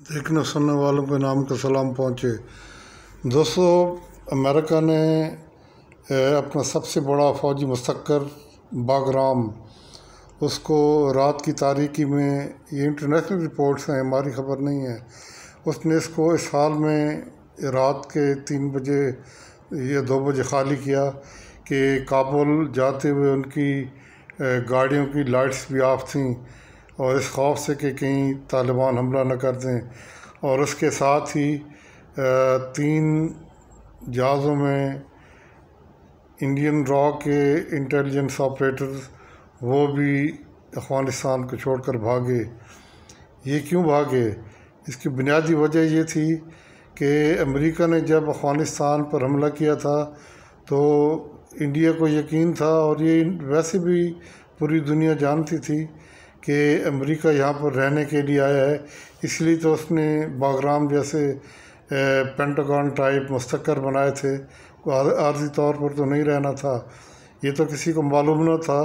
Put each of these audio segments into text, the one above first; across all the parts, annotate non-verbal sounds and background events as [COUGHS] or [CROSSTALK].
देखने सुनने वालों के नाम का सलाम पहुँचे। दोस्तों, अमेरिका ने अपना सबसे बड़ा फ़ौजी मस्तकर बागराम, उसको रात की तारीखी में ये इंटरनेशनल रिपोर्ट्स हैं, हमारी ख़बर नहीं है। उसने इसको इस साल में रात के तीन बजे, या दो बजे खाली किया कि काबुल जाते हुए उनकी गाड़ियों की लाइट्स भी ऑफ़ थीं। और इस खौफ से कि कहीं तालिबान हमला न कर दें। और उसके साथ ही तीन जहाज़ों में इंडियन रॉ के इंटेलिजेंस ऑपरेटर्स वो भी अफ़गानिस्तान को छोड़कर भागे। ये क्यों भागे? इसकी बुनियादी वजह ये थी कि अमेरिका ने जब अफ़गानिस्तान पर हमला किया था तो इंडिया को यकीन था और ये वैसे भी पूरी दुनिया जानती थी कि अमेरिका यहाँ पर रहने के लिए आया है, इसलिए तो उसने बागराम जैसे पेंटागन टाइप मुस्तकर बनाए थे। आर्जी तौर पर तो नहीं रहना था। ये तो किसी को मालूम न था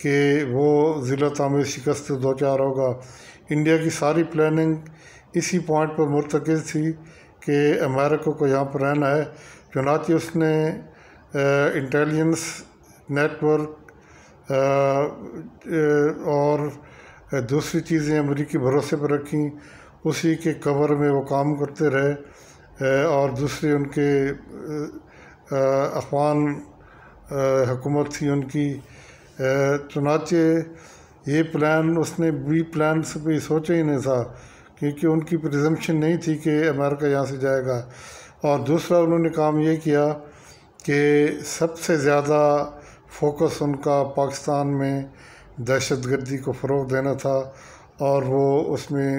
कि वो ज़िला तमीर शिकस्त दो चार होगा। इंडिया की सारी प्लानिंग इसी पॉइंट पर मुरतकज़ थी कि अमेरिका को यहाँ पर रहना है। चुनाची उसने इंटेलिजेंस नेटवर्क और दूसरी चीज़ें अमरीकी भरोसे पर रखी, उसी के कवर में वो काम करते रहे और दूसरे उनके अफगान हुकूमत थी उनकी चुनाचे ये प्लान उसने बी प्लान से भी सोचा ही नहीं था, क्योंकि उनकी प्रिजम्पशन नहीं थी कि अमेरिका यहाँ से जाएगा। और दूसरा उन्होंने काम ये किया कि सबसे ज़्यादा फोकस उनका पाकिस्तान में दहशत गर्दी को फ़रोग देना था और वो उसमें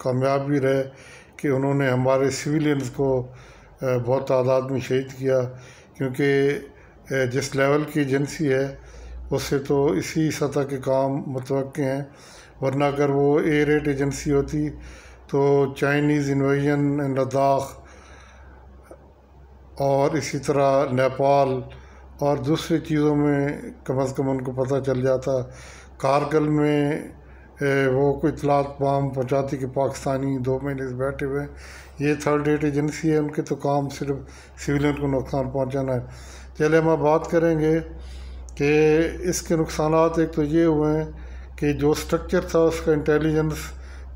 कामयाब भी रहे कि उन्होंने हमारे सिविलियंस को बहुत तादाद में शहीद किया। क्योंकि जिस लेवल की एजेंसी है, उससे तो इसी सतह के काम मुतव हैं। वरना अगर वो ए रेट एजेंसी होती तो चाइनीज़ इन्वेजन लद्दाख और इसी तरह नेपाल और दूसरी चीज़ों में कम अज़ कम उनको पता चल जाता। कारगिल में वो कोई इतलात बाम पहुँचाती कि पाकिस्तानी दो महीने से बैठे हुए हैं। ये थर्ड एड एजेंसी है उनके तो काम सिर्फ़ सिविलियन को नुकसान पहुँचाना है। चले हम बात करेंगे कि इसके नुकसान एक तो ये हुए हैं कि जो स्ट्रक्चर था उसका इंटेलिजेंस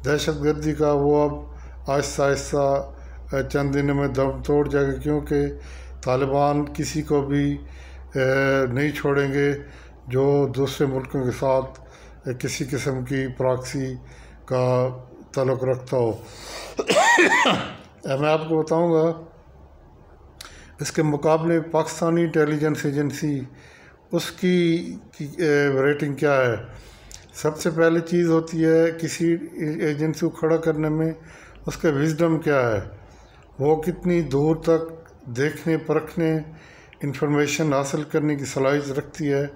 दहशत गर्दी का, वो अब आहिस्ता आहिस्ता चंद दिनों में दम तोड़ जाएगा, क्योंकि तालिबान किसी को भी नहीं छोड़ेंगे, जो दूसरे मुल्कों के साथ किसी किस्म की प्रॉक्सी का तल्लुक़ रखता हो। [COUGHS] मैं आपको बताऊँगा, इसके मुकाबले पाकिस्तानी इंटेलिजेंस एजेंसी उसकी रेटिंग क्या है? सबसे पहले चीज़ होती है, किसी एजेंसी को खड़ा करने में उसका विजडम क्या है? वो कितनी दूर तक देखने परखने इंफॉर्मेशन हासिल करने की सलाहियत रखती है।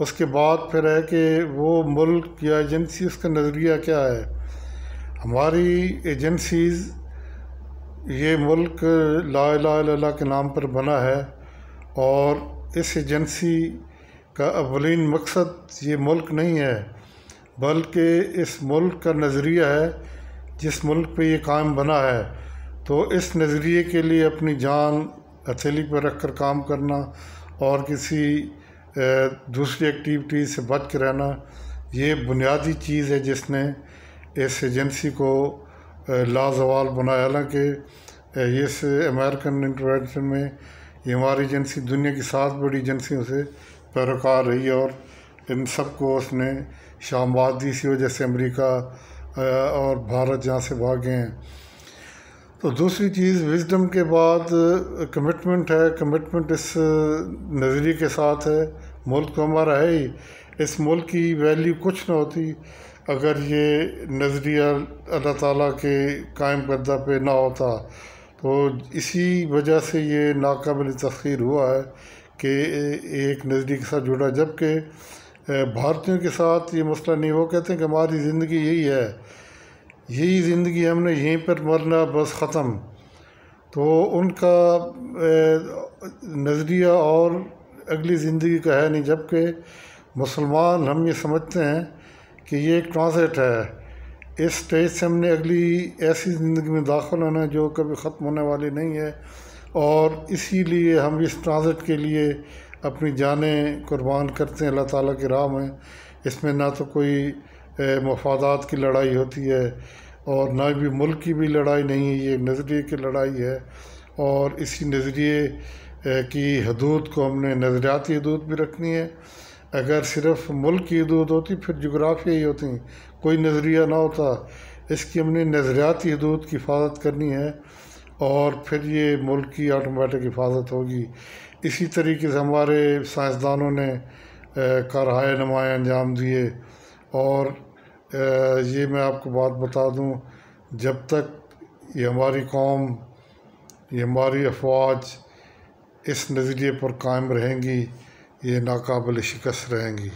उसके बाद फिर है कि वो मुल्क या एजेंसी, उसका नज़रिया क्या है? हमारी एजेंसीज़ ये मुल्क ला ला के नाम पर बना है और इस एजेंसी का अवलिन मकसद ये मुल्क नहीं है, बल्कि इस मुल्क का नज़रिया है, जिस मुल्क पे ये काम बना है। तो इस नज़रिए के लिए अपनी जान हथेली पर रख कर काम करना और किसी दूसरी एक्टिविटीज़ से बच कर रहना, ये बुनियादी चीज़ है जिसने इस एजेंसी को लाजवाल बनाया। हालाँकि ये से अमेरिकन इंटरवेंशन में ये हमारी एजेंसी दुनिया की सात बड़ी एजेंसियों से पैरोकार रही है और इन सबको उसने शामबाद दी। इसी वजह से अमेरिका और भारत जहाँ से भागे हैं। तो दूसरी चीज़ विजडम के बाद कमिटमेंट है कमिटमेंट इस नज़रिए के साथ है। मुल्क तो हमारा है ही। इस मुल्क की वैल्यू कुछ ना होती। अगर ये नज़रिया अल्लाह ताला के कायम करदा पे ना होता तो इसी वजह से ये नाकबिल तस्खीर हुआ है कि एक नज़रिए के साथ जुड़ा। जबकि भारतीयों के साथ ये मसला नहीं वो कहते हैं कि हमारी ज़िंदगी यही है। यही ज़िंदगी हमने यहीं पर मरना बस ख़त्म। तो उनका नज़रिया और अगली ज़िंदगी का है नहीं, जबकि मुसलमान हम ये समझते हैं कि ये एक ट्रांसिट है। इस स्टेज से हमने अगली ऐसी ज़िंदगी में दाखिल होना है जो कभी ख़त्म होने वाली नहीं है। और इसीलिए हम इस ट्रांजिट के लिए अपनी जानें, कुर्बान करते हैं। अल्लाह ताला की राह में इसमें ना तो कोई मफादात की लड़ाई होती है और ना भी मुल्क की भी लड़ाई नहीं है, ये एक नज़रिए की लड़ाई है। और इसी नज़रिए की हदूद को हमने नज़रियाती हदूद भी रखनी है। अगर सिर्फ़ मुल्क की हदूद होती, फिर जोग्राफिया ही होती, कोई नज़रिया ना होता। इसकी हमने नज़रियाती हदूद की हिफाजत करनी है और फिर ये मुल्क की आटोमेटिक हिफाजत होगी। इसी तरीके से हमारे साइंसदानों ने कारहाय नुमाए अंजाम दिए और ये मैं आपको बात बता दूँ, जब तक ये हमारी कौम, ये हमारी अफवाज इस नज़रिए पर कायम रहेंगी, ये नाकबिल शिकस्त रहेंगी।